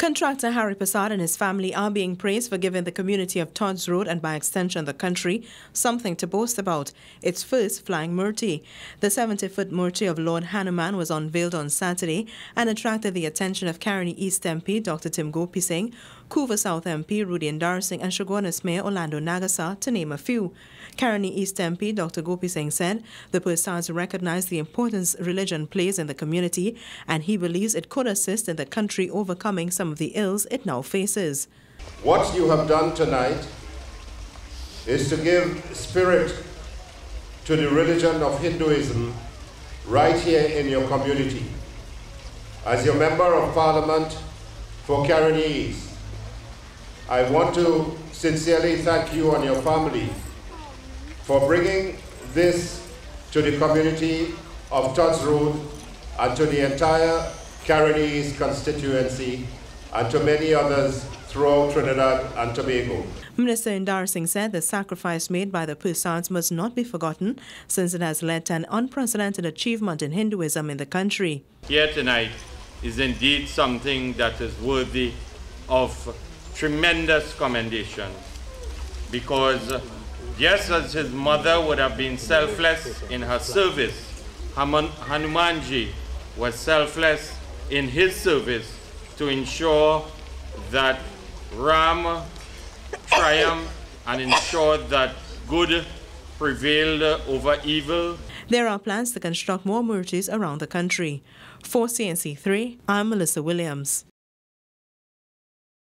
Contractor Harry Prasad and his family are being praised for giving the community of Todd's Road and by extension the country something to boast about, its first flying Murti. The 70-foot Murti of Lord Hanuman was unveiled on Saturday and attracted the attention of Caroni East MP Dr. Tim Gopi Couva South MP Rudy Singh and Chaguanas Mayor Orlando Nagessar, to name a few. Caroni East MP Dr. Gopeesingh said the Prasads recognize the importance religion plays in the community and he believes it could assist in the country overcoming some of the ills it now faces. What you have done tonight is to give spirit to the religion of Hinduism right here in your community. As your member of parliament for Caroni East, I want to sincerely thank you and your family for bringing this to the community of Todd's Road and to the entire Caroni constituency and to many others throughout Trinidad and Tobago. Minister Indarsingh said the sacrifice made by the Prasads must not be forgotten since it has led to an unprecedented achievement in Hinduism in the country. Here tonight is indeed something that is worthy of tremendous commendation because just as his mother would have been selfless in her service, Hanumanji was selfless in his service to ensure that Ram triumphed and ensure that good prevailed over evil. There are plans to construct more Murtis around the country. For CNC3, I'm Melissa Williams.